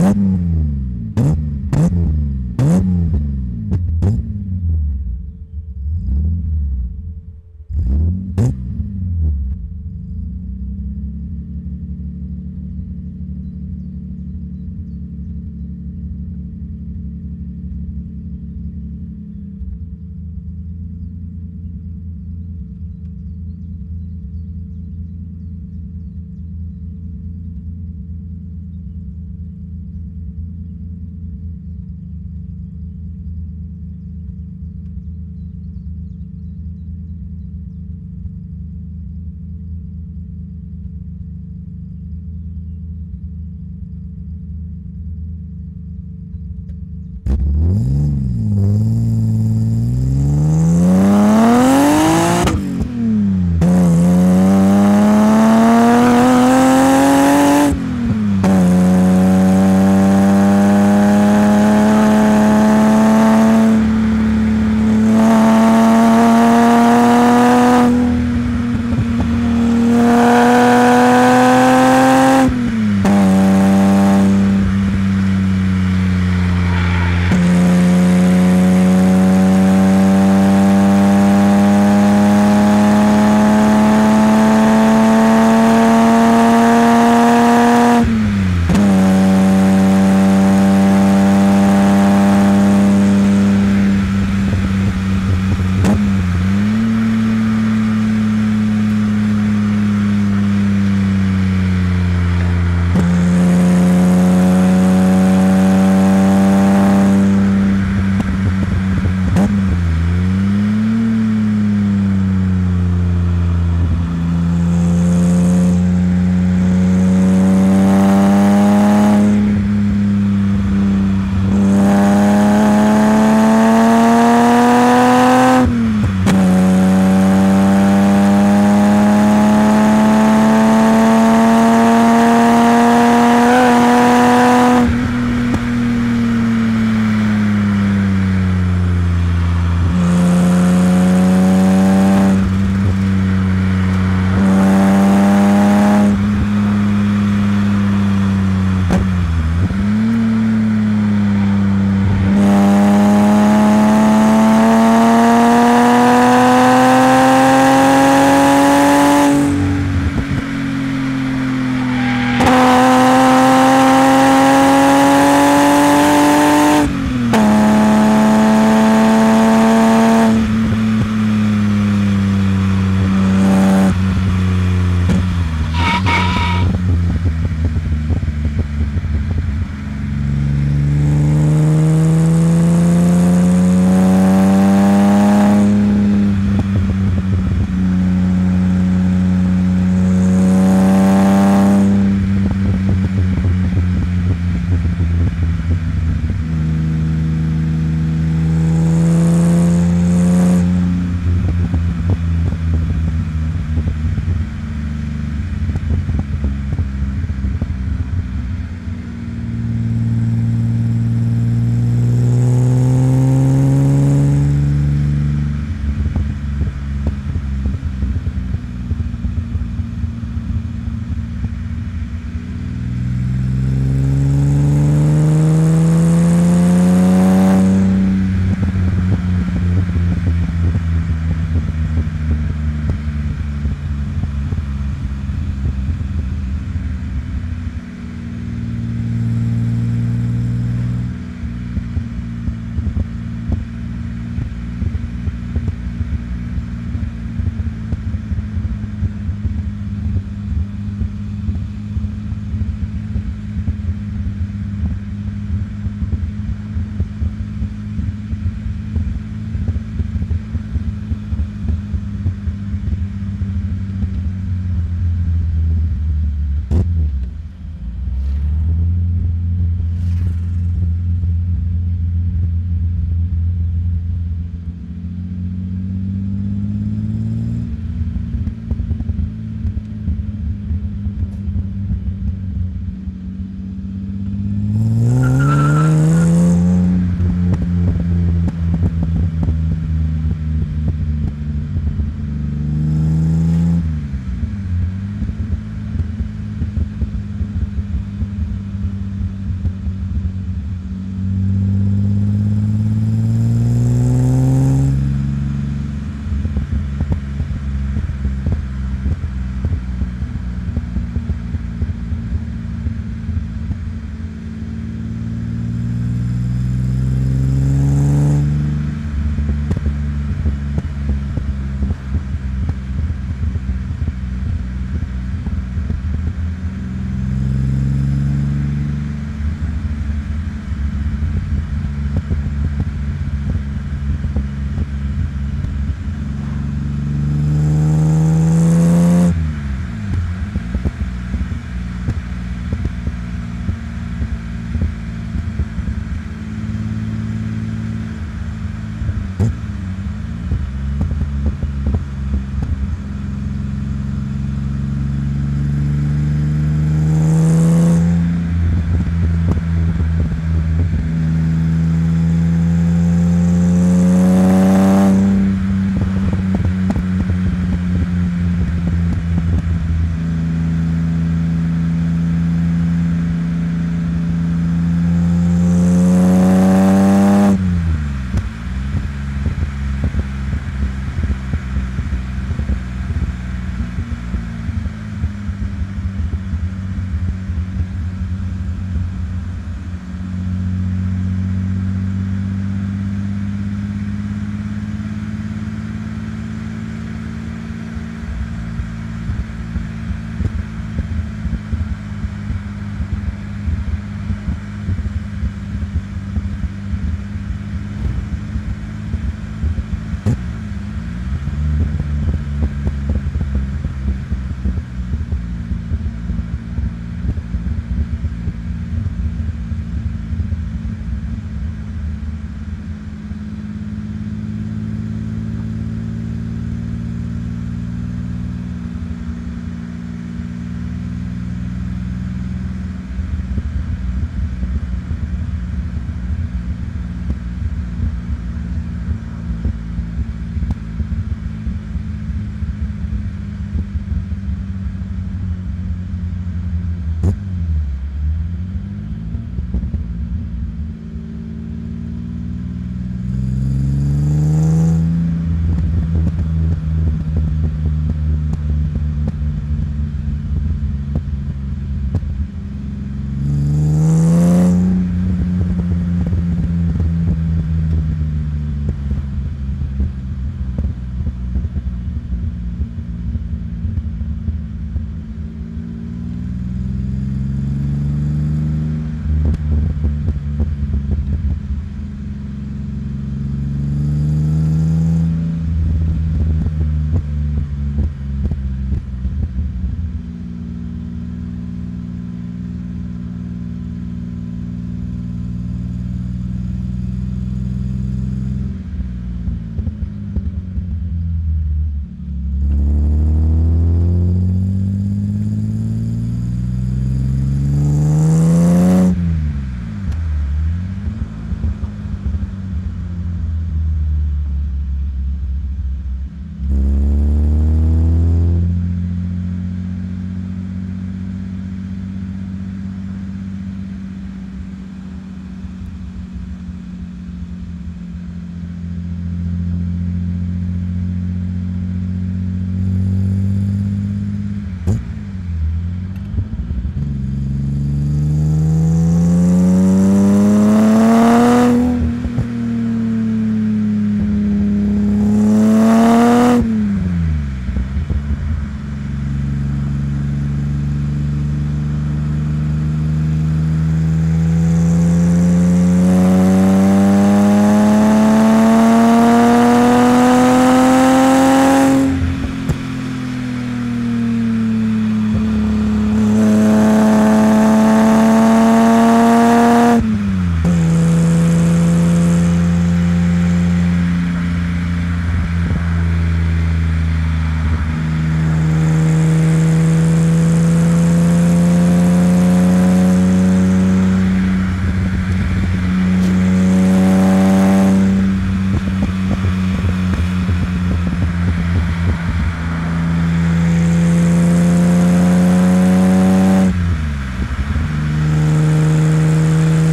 Mm-hmm.